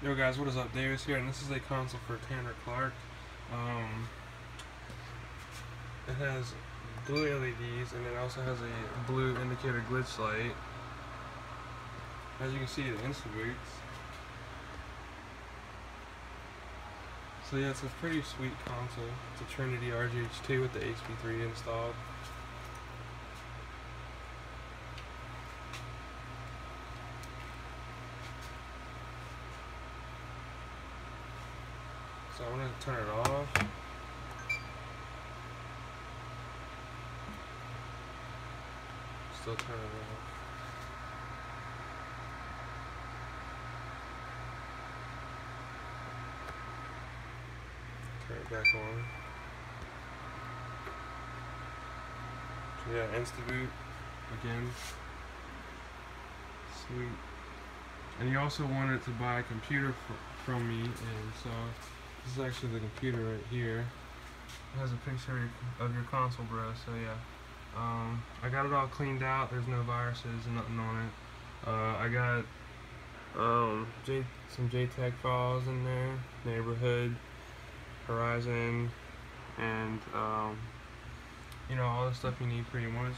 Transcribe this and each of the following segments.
Yo guys, what is up? Davis here, and this is a console for Tanner Clark. Um, it has blue LEDs, and it also has a blue indicator glitch light. As you can see, it insta-boots. So yeah, it's a pretty sweet console. It's a Trinity RGH2 with the HP3 installed. So I'm gonna turn it off. Still turn it off. Turn it back on. So yeah, InstaBoot again. Sweet. And you also wanted to buy a computer fr from me, and so this is actually the computer right here. It has a picture of your console, bro. So yeah, um, I got it all cleaned out. There's no viruses and nothing on it. Uh, I got um, J some JTAG files in there, neighborhood, Horizon, and um, you know all the stuff you need pretty much.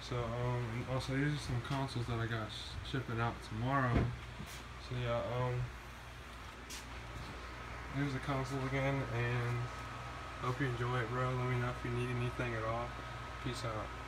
So um, and also these are some consoles that I got sh shipping out tomorrow. So yeah, um. Here's the console again, and hope you enjoy it, bro. Let me know if you need anything at all. Peace out.